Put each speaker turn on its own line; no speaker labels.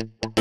you.